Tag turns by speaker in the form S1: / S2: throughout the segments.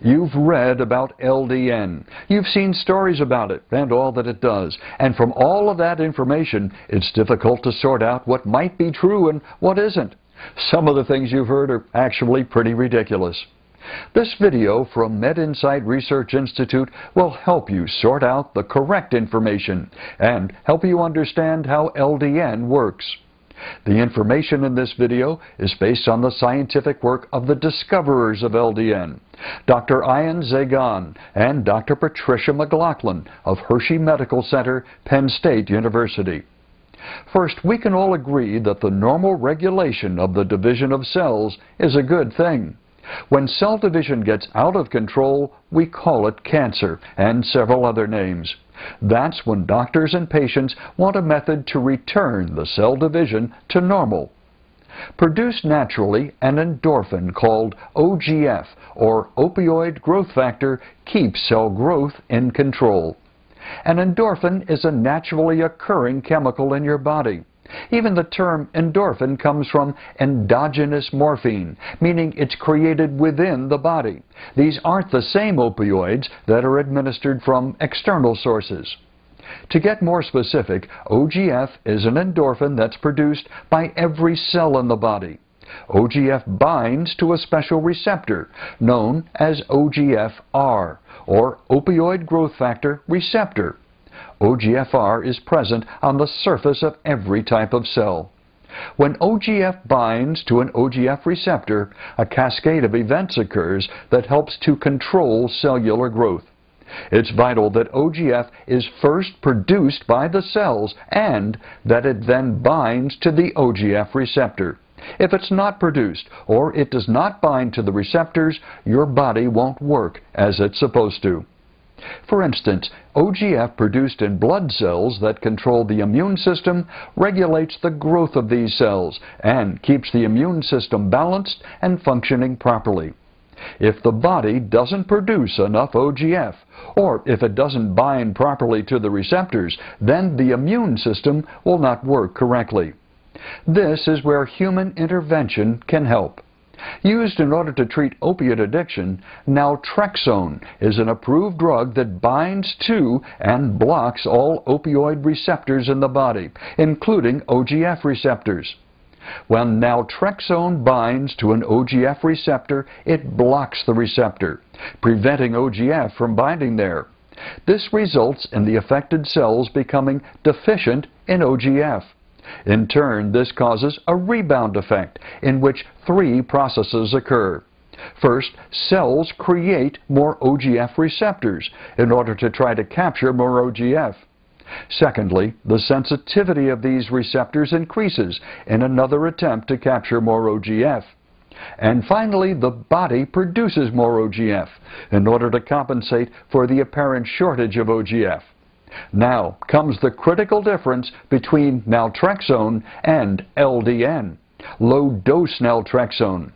S1: You've read about LDN. You've seen stories about it and all that it does. And from all of that information, it's difficult to sort out what might be true and what isn't. Some of the things you've heard are actually pretty ridiculous. This video from MedInsight Research Institute will help you sort out the correct information and help you understand how LDN works. The information in this video is based on the scientific work of the discoverers of LDN, Dr. Ian Zagon and Dr. Patricia McLaughlin of Hershey Medical Center, Penn State University. First, we can all agree that the normal regulation of the division of cells is a good thing. When cell division gets out of control, we call it cancer and several other names. That's when doctors and patients want a method to return the cell division to normal. Produced naturally, an endorphin called OGF, or opioid growth factor, keeps cell growth in control. An endorphin is a naturally occurring chemical in your body. Even the term endorphin comes from endogenous morphine, meaning it's created within the body. These aren't the same opioids that are administered from external sources. To get more specific, OGF is an endorphin that's produced by every cell in the body. OGF binds to a special receptor known as OGFR, or opioid growth factor receptor. OGFR is present on the surface of every type of cell. When OGF binds to an OGF receptor, a cascade of events occurs that helps to control cellular growth. It's vital that OGF is first produced by the cells and that it then binds to the OGF receptor. If it's not produced or it does not bind to the receptors, your body won't work as it's supposed to. For instance, OGF produced in blood cells that control the immune system regulates the growth of these cells and keeps the immune system balanced and functioning properly. If the body doesn't produce enough OGF, or if it doesn't bind properly to the receptors, then the immune system will not work correctly. This is where human intervention can help. Used in order to treat opiate addiction, naltrexone is an approved drug that binds to and blocks all opioid receptors in the body, including OGF receptors. When naltrexone binds to an OGF receptor, it blocks the receptor, preventing OGF from binding there. This results in the affected cells becoming deficient in OGF. In turn, this causes a rebound effect in which three processes occur. First, cells create more OGF receptors in order to try to capture more OGF. Secondly, the sensitivity of these receptors increases in another attempt to capture more OGF. And finally, the body produces more OGF in order to compensate for the apparent shortage of OGF. Now comes the critical difference between naltrexone and LDN, low-dose naltrexone.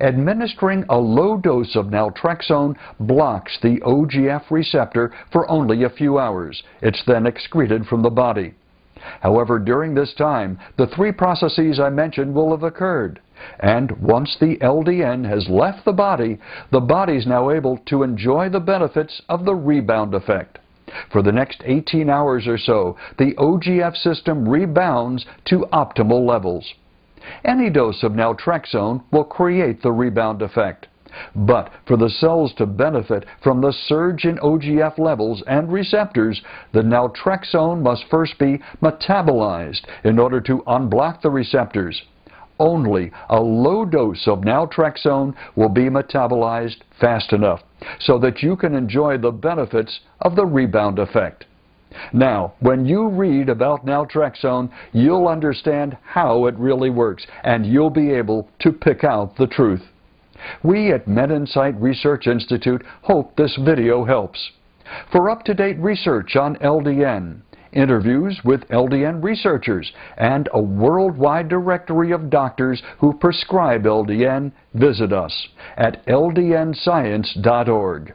S1: Administering a low dose of naltrexone blocks the OGF receptor for only a few hours. It's then excreted from the body. However, during this time, the three processes I mentioned will have occurred. And once the LDN has left the body, the body is now able to enjoy the benefits of the rebound effect. For the next 18 hours or so, the OGF system rebounds to optimal levels. Any dose of naltrexone will create the rebound effect. But for the cells to benefit from the surge in OGF levels and receptors, the naltrexone must first be metabolized in order to unblock the receptors only a low dose of naltrexone will be metabolized fast enough so that you can enjoy the benefits of the rebound effect. Now, when you read about naltrexone, you'll understand how it really works, and you'll be able to pick out the truth. We at MedInsight Research Institute hope this video helps. For up-to-date research on LDN, interviews with LDN researchers, and a worldwide directory of doctors who prescribe LDN, visit us at ldnscience.org.